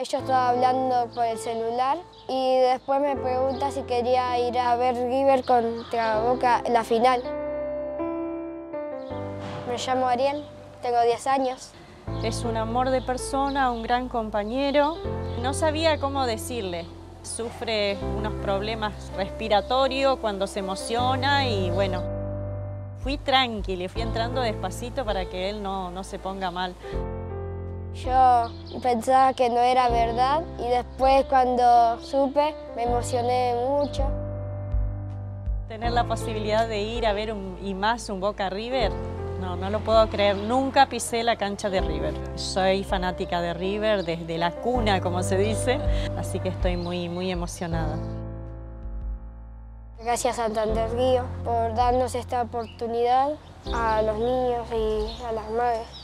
Ellos estaban hablando por el celular y después me pregunta si quería ir a ver River contra Boca la final. Me llamo Ariel, tengo 10 años. Es un amor de persona, un gran compañero. No sabía cómo decirle. Sufre unos problemas respiratorios cuando se emociona y bueno, fui tranquila, fui entrando despacito para que él no, no se ponga mal. Yo pensaba que no era verdad y después cuando supe me emocioné mucho. Tener la posibilidad de ir a ver un, y más un Boca River, no, no lo puedo creer. Nunca pisé la cancha de River. Soy fanática de River desde la cuna, como se dice, así que estoy muy, muy emocionada. Gracias a Santander Guío por darnos esta oportunidad a los niños y a las madres.